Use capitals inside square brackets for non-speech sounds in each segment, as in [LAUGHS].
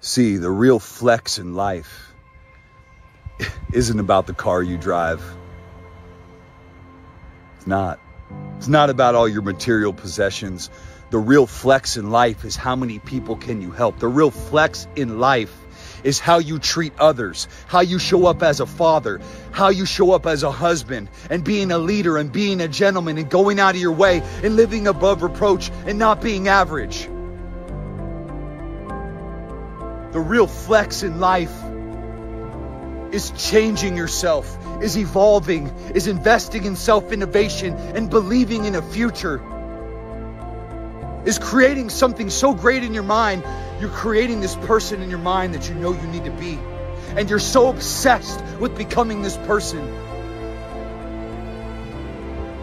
See, the real flex in life isn't about the car you drive. It's not. It's not about all your material possessions. The real flex in life is how many people can you help. The real flex in life is how you treat others, how you show up as a father, how you show up as a husband, and being a leader and being a gentleman and going out of your way and living above reproach and not being average. The real flex in life is changing yourself, is evolving, is investing in self innovation and believing in a future, is creating something so great in your mind. You're creating this person in your mind that you know you need to be. And you're so obsessed with becoming this person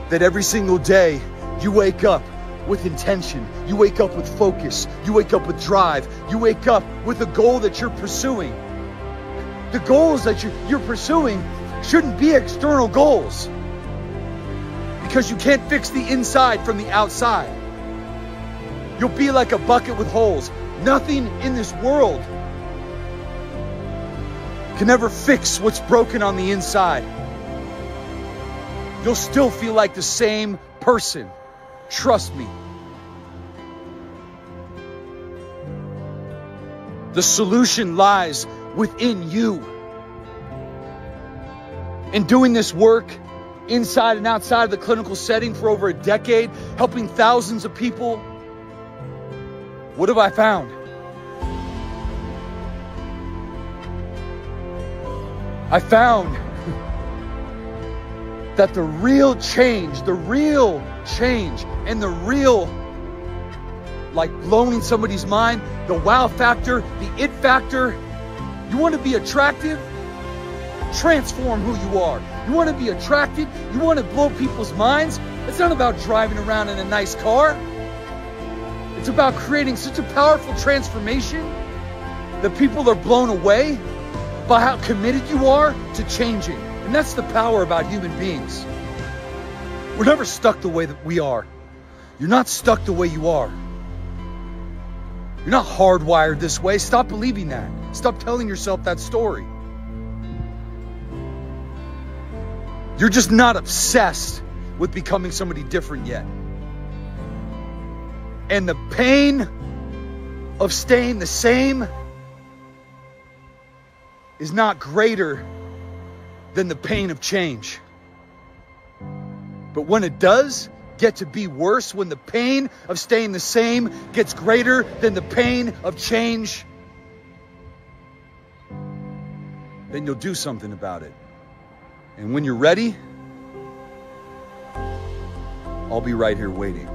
that every single day you wake up with intention. You wake up with focus. You wake up with drive. You wake up with a goal that you're pursuing. The goals that you're, you're pursuing shouldn't be external goals because you can't fix the inside from the outside. You'll be like a bucket with holes. Nothing in this world can ever fix what's broken on the inside. You'll still feel like the same person. Trust me. The solution lies within you. In doing this work inside and outside of the clinical setting for over a decade, helping thousands of people, what have I found? I found [LAUGHS] that the real change, the real change, and the real like blowing somebody's mind, the wow factor, the it factor. You want to be attractive? Transform who you are. You want to be attractive? You want to blow people's minds? It's not about driving around in a nice car. It's about creating such a powerful transformation that people are blown away by how committed you are to changing. And that's the power about human beings. We're never stuck the way that we are. You're not stuck the way you are. You're not hardwired this way. Stop believing that. Stop telling yourself that story. You're just not obsessed with becoming somebody different yet. And the pain of staying the same is not greater than the pain of change. But when it does get to be worse, when the pain of staying the same gets greater than the pain of change, then you'll do something about it. And when you're ready, I'll be right here waiting.